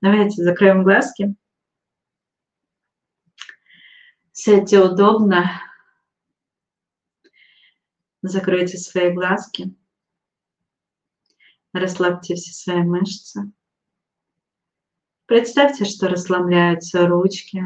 Давайте закроем глазки. Сядьте удобно. Закройте свои глазки. Расслабьте все свои мышцы. Представьте, что расслабляются ручки,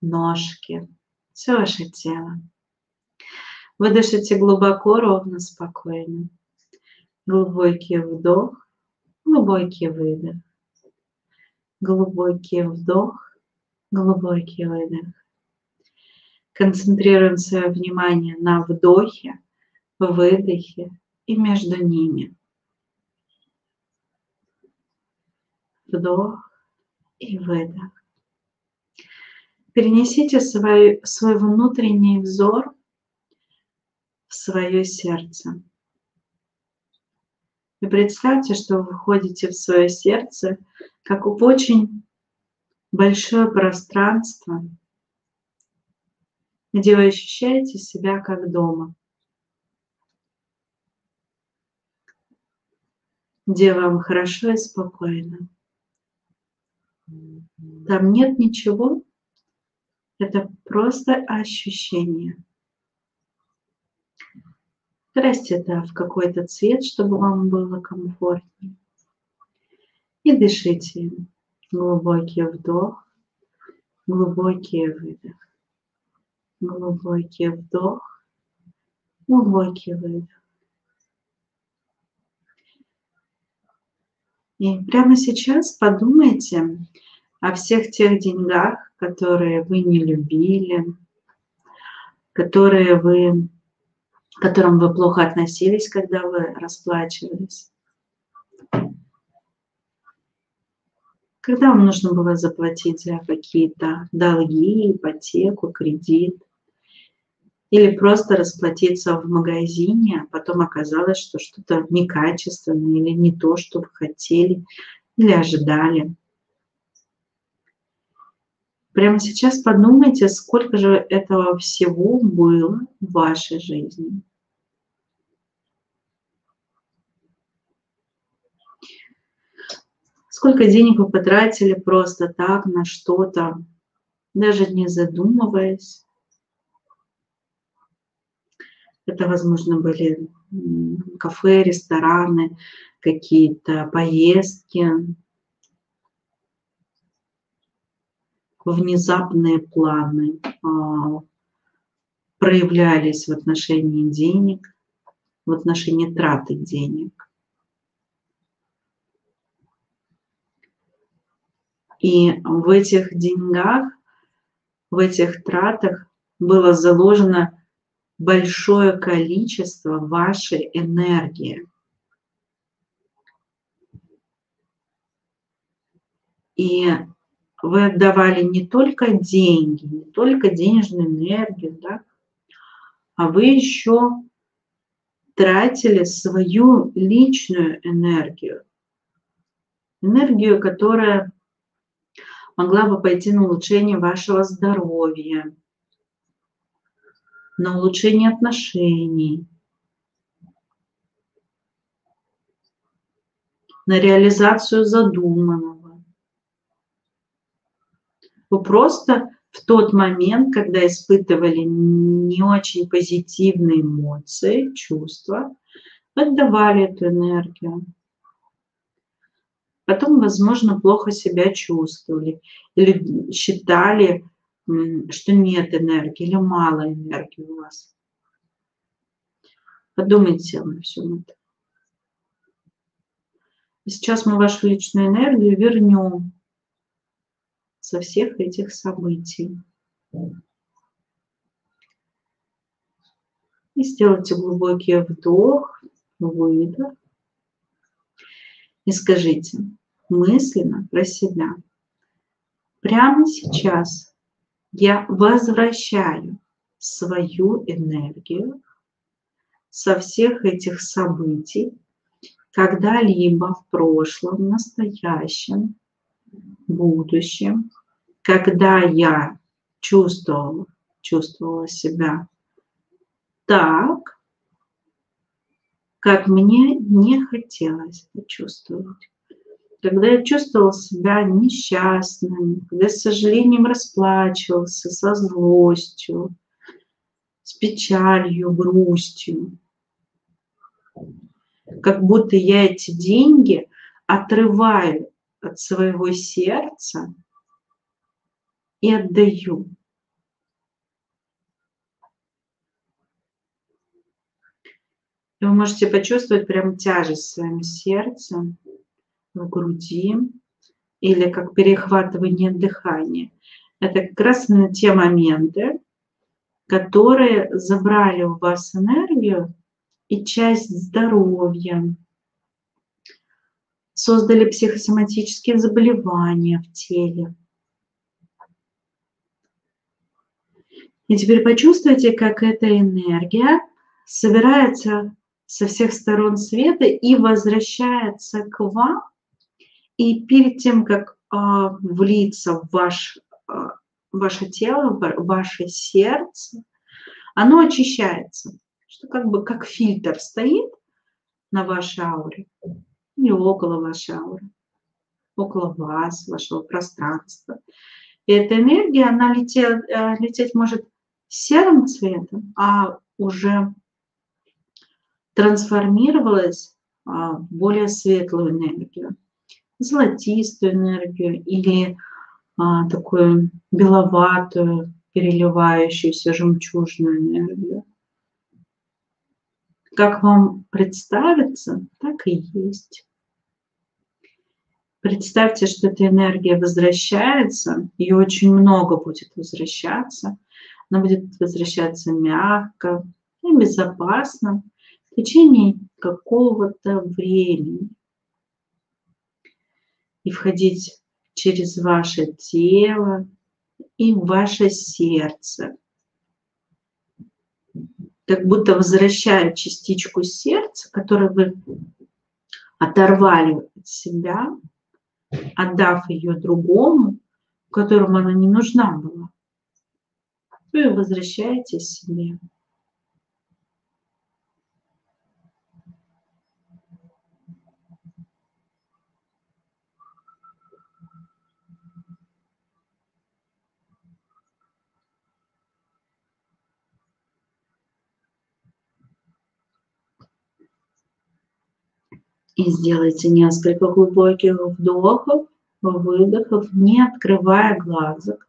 ножки, все ваше тело. Вы дышите глубоко, ровно, спокойно. Глубокий вдох, глубокий выдох. Глубокий вдох, глубокий выдох. Концентрируем свое внимание на вдохе, выдохе и между ними. Вдох и выдох. Перенесите свой, свой внутренний взор в свое сердце. И представьте, что вы входите в свое сердце, как в очень большое пространство, где вы ощущаете себя как дома. Где вам хорошо и спокойно. Там нет ничего, это просто ощущение. Красьте это в какой-то цвет, чтобы вам было комфортнее. И дышите. Глубокий вдох, глубокий выдох. Глубокий вдох, глубокий выдох. И прямо сейчас подумайте о всех тех деньгах, которые вы не любили, которые вы к которым вы плохо относились, когда вы расплачивались? Когда вам нужно было заплатить за какие-то долги, ипотеку, кредит? Или просто расплатиться в магазине, а потом оказалось, что что-то некачественное или не то, что вы хотели или ожидали? Прямо сейчас подумайте, сколько же этого всего было в вашей жизни. Сколько денег вы потратили просто так на что-то, даже не задумываясь. Это, возможно, были кафе, рестораны, какие-то поездки, внезапные планы а, проявлялись в отношении денег, в отношении траты денег. И в этих деньгах, в этих тратах было заложено большое количество вашей энергии. И вы отдавали не только деньги, не только денежную энергию, да, а вы еще тратили свою личную энергию. Энергию, которая могла бы пойти на улучшение вашего здоровья, на улучшение отношений, на реализацию задуманного. Вы просто в тот момент, когда испытывали не очень позитивные эмоции, чувства, отдавали эту энергию. Потом, возможно, плохо себя чувствовали или считали, что нет энергии или мало энергии у вас. Подумайте обо всем этом. Сейчас мы вашу личную энергию вернем со всех этих событий. И сделайте глубокий вдох, выдох. И скажите, мысленно про себя. Прямо сейчас я возвращаю свою энергию со всех этих событий, когда-либо в прошлом, настоящем, будущем, когда я чувствовала, чувствовала себя так, как мне не хотелось почувствовать когда я чувствовал себя несчастным, когда с сожалением расплачивался, со злостью, с печалью, грустью. Как будто я эти деньги отрываю от своего сердца и отдаю. И вы можете почувствовать прям тяжесть в своем сердце, в груди или как перехватывание дыхания. Это как раз на те моменты, которые забрали у вас энергию и часть здоровья, создали психосоматические заболевания в теле. И теперь почувствуйте, как эта энергия собирается со всех сторон света и возвращается к вам. И перед тем, как э, влиться в ваш, э, ваше тело, в ваше сердце, оно очищается, что как бы как фильтр стоит на вашей ауре или около вашей ауры, около вас, вашего пространства. И эта энергия, она летет, э, лететь может серым цветом, а уже трансформировалась а, в более светлую энергию, золотистую энергию или а, такую беловатую, переливающуюся жемчужную энергию. Как вам представится, так и есть. Представьте, что эта энергия возвращается, и очень много будет возвращаться. Она будет возвращаться мягко и безопасно, течение какого-то времени и входить через ваше тело и ваше сердце. Как будто возвращая частичку сердца, которую вы оторвали от себя, отдав ее другому, которому она не нужна была, вы возвращаете себе. И сделайте несколько глубоких вдохов, выдохов, не открывая глазок.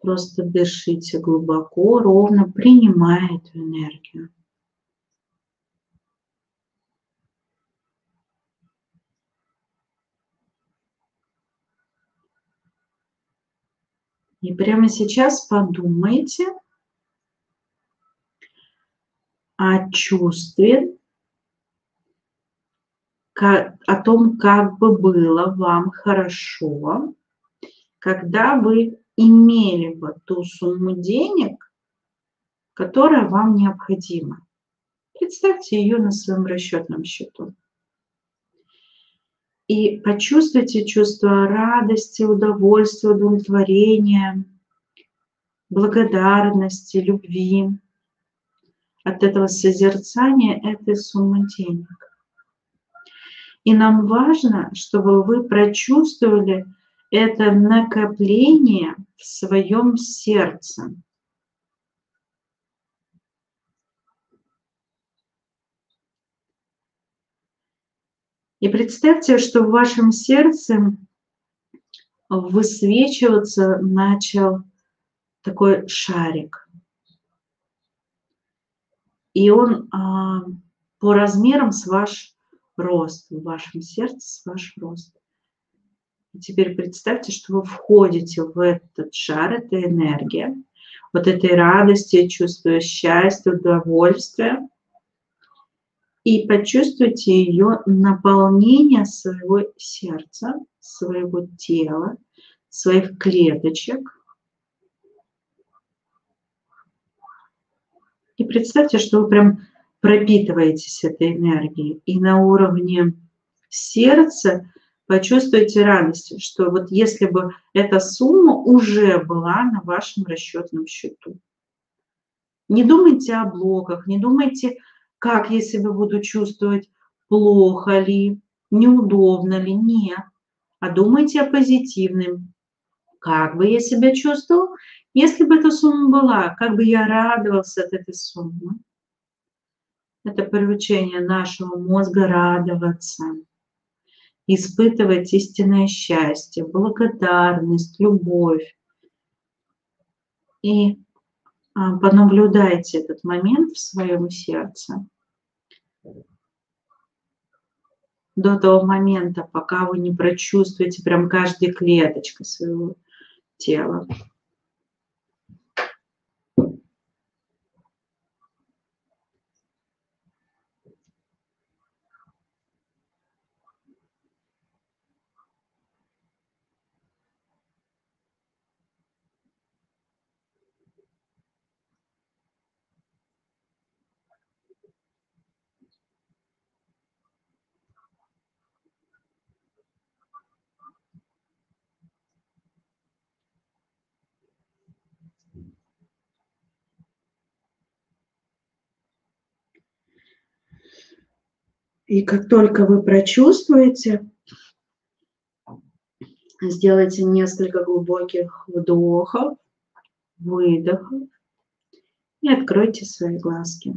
Просто дышите глубоко, ровно, принимая эту энергию. И прямо сейчас подумайте о чувстве, о том, как бы было вам хорошо, когда вы имели бы ту сумму денег, которая вам необходима. Представьте ее на своем расчетном счету. И почувствуйте чувство радости, удовольствия, удовлетворения, благодарности, любви от этого созерцания этой суммы денег. И нам важно, чтобы вы прочувствовали это накопление в своем сердце. И представьте, что в вашем сердце высвечиваться начал такой шарик. И он а, по размерам с ваш рост, в вашем сердце ваш рост. И теперь представьте, что вы входите в этот шар, это энергия, вот этой радости, чувствуя счастья, удовольствия, и почувствуйте ее наполнение своего сердца, своего тела, своих клеточек. И представьте, что вы прям пропитываетесь этой энергией. И на уровне сердца почувствуйте радость, что вот если бы эта сумма уже была на вашем расчетном счету. Не думайте о блоках, не думайте, как я себя буду чувствовать плохо ли, неудобно ли, нет. А думайте о позитивном. Как бы я себя чувствовал, если бы эта сумма была, как бы я радовался от этой суммы. Это приучение нашего мозга радоваться, испытывать истинное счастье, благодарность, любовь. И а, понаблюдайте этот момент в своем сердце до того момента, пока вы не прочувствуете прям каждой клеточкой своего тела. И как только вы прочувствуете, сделайте несколько глубоких вдохов, выдохов и откройте свои глазки.